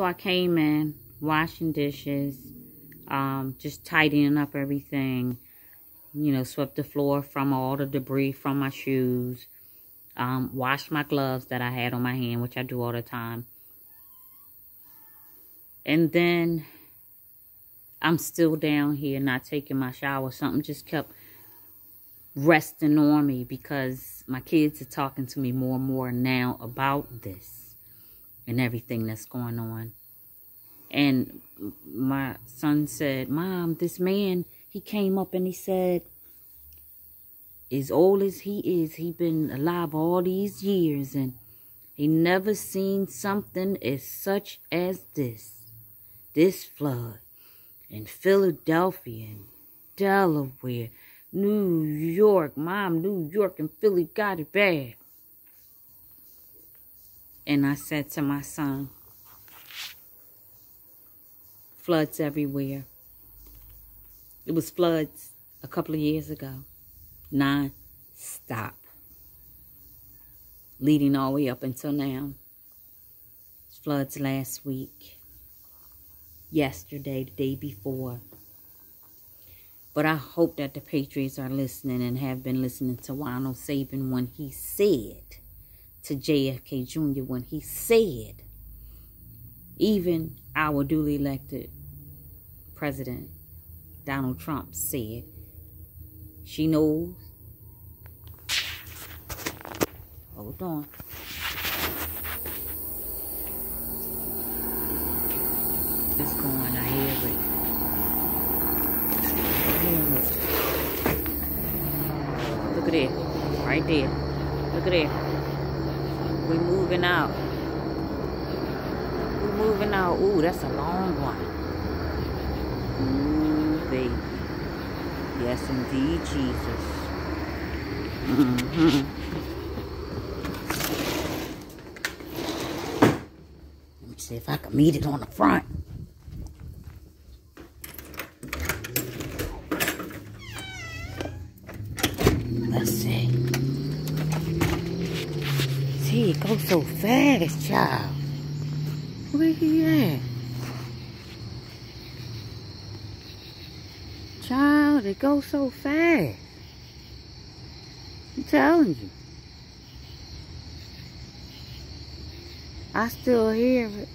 So I came in, washing dishes, um, just tidying up everything. You know, swept the floor from all the debris from my shoes. Um, washed my gloves that I had on my hand, which I do all the time. And then I'm still down here not taking my shower. Something just kept resting on me because my kids are talking to me more and more now about this and everything that's going on. And my son said, Mom, this man, he came up and he said, as old as he is, he been alive all these years and he never seen something as such as this. This flood in Philadelphia and Delaware, New York. Mom, New York and Philly got it bad. And I said to my son, floods everywhere. It was floods a couple of years ago. Non-stop. Leading all the way up until now. Floods last week yesterday, the day before. But I hope that the Patriots are listening and have been listening to Ronald Saban when he said to JFK Jr. when he said, even our duly elected President Donald Trump said, she knows. Hold on. is going. I hear it. Look at it. Right there. Look at it. We moving out. We moving out. Ooh, that's a long one. Ooh, baby. Yes, indeed, Jesus. Mm -hmm. Let me see if I can meet it on the front. Go so fast, child. Where he at? Child, it goes so fast. I'm telling you. I still hear it.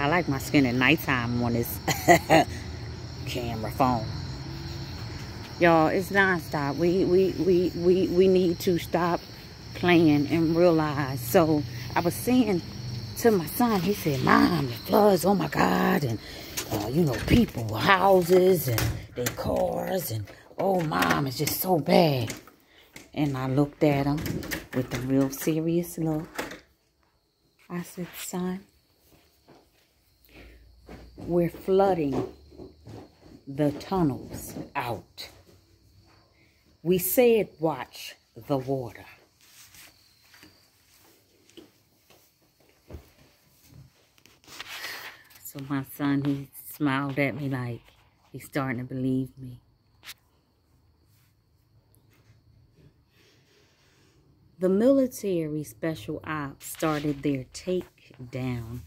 I like my skin at nighttime on this camera phone. Y'all, it's nonstop. We, we, we, we, we need to stop playing and realize. So I was saying to my son, he said, Mom, the floods, oh my God. And, uh, you know, people, houses and their cars. And, oh, Mom, it's just so bad. And I looked at him with a real serious look. I said, son, we're flooding the tunnels out. We said watch the water. So my son, he smiled at me like he's starting to believe me. The military special ops started their takedown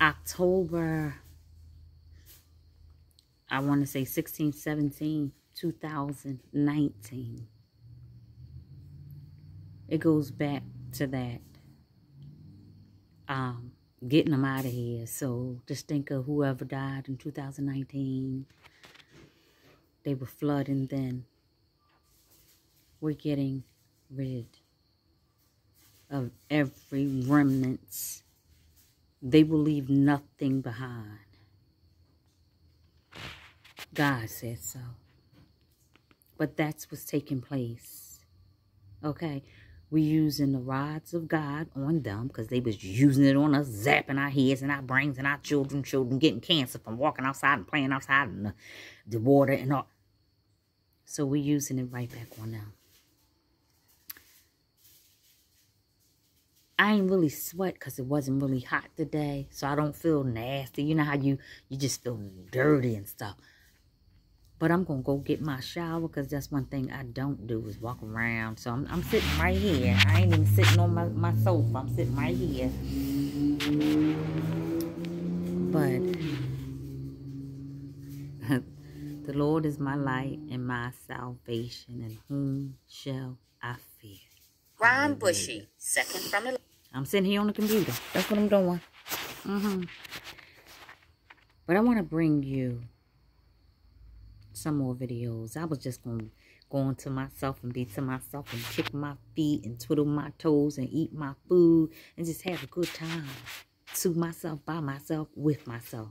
October, I want to say 16, 17, 2019. It goes back to that. Um, getting them out of here. So just think of whoever died in 2019. They were flooding then. We're getting rid of every remnants they will leave nothing behind. God said so. But that's what's taking place. Okay? We using the rods of God on them because they was using it on us, zapping our heads and our brains and our children, children getting cancer from walking outside and playing outside in the, the water and all. So we're using it right back on them. I ain't really sweat because it wasn't really hot today. So I don't feel nasty. You know how you, you just feel dirty and stuff. But I'm going to go get my shower because that's one thing I don't do is walk around. So I'm, I'm sitting right here. I ain't even sitting on my, my sofa. I'm sitting right here. But the Lord is my light and my salvation. And whom shall I fear? Ron Bushy, second from the... I'm sitting here on the computer. That's what I'm doing. Mm-hmm. But I want to bring you some more videos. I was just going to go into myself and be to myself and kick my feet and twiddle my toes and eat my food and just have a good time to myself, by myself, with myself.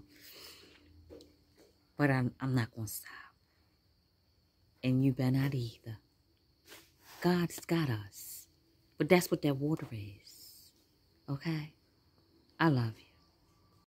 But I'm, I'm not going to stop. And you better not either. God's got us. But that's what that water is. Okay? I love you.